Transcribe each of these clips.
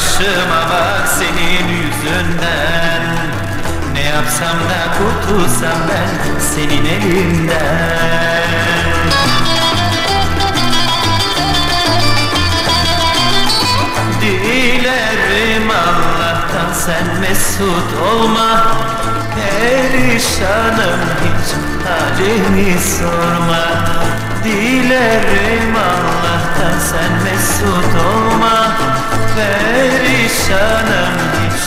başıma bak senin yüzünden. Ne yapsam da kurtulsam ben senin elinden. Dilerim Allah'tan sen mesut olma. Perişanım hiç halimi sorma. Dilerim Allah'tan sen mesut olma. περισσάναν τις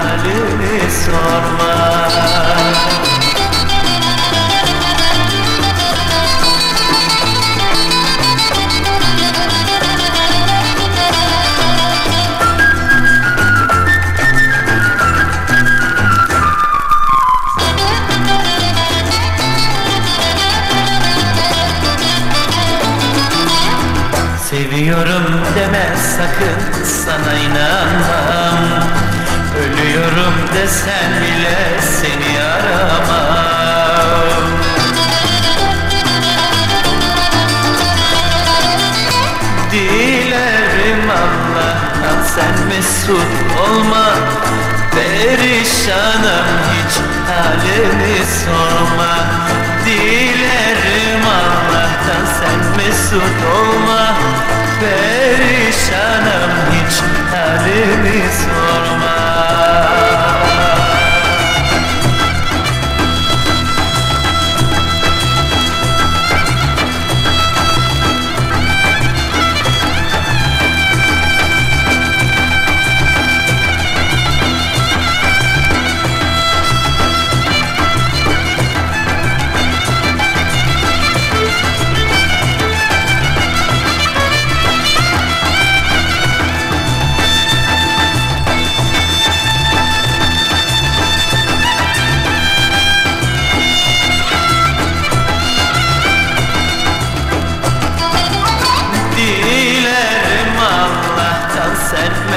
αλληλείς Seviyorum deme sakın sana inanmam. Ölüyorum desen bile seni aramam. Dilerim Allah'tan sen mesut olma. Perişanım hiç halimi sorma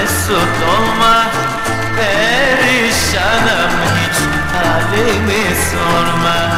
mesut olma Perişanım hiç halimi sorma